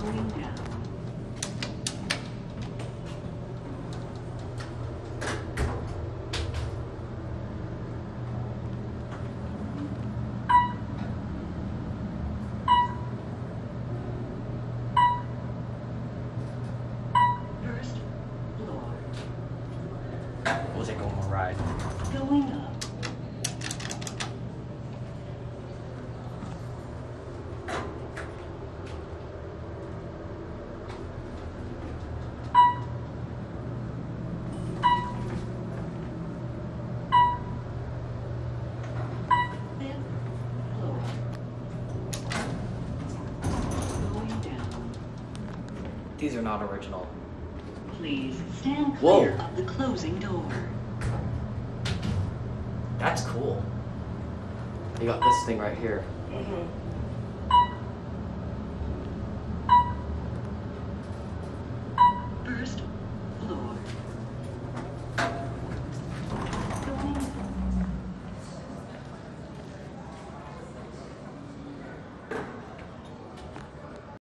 going down. First floor. We'll take one more ride. Going up. These are not original. Please stand Whoa. clear of the closing door. That's cool. You got this thing right here. Mm-hmm.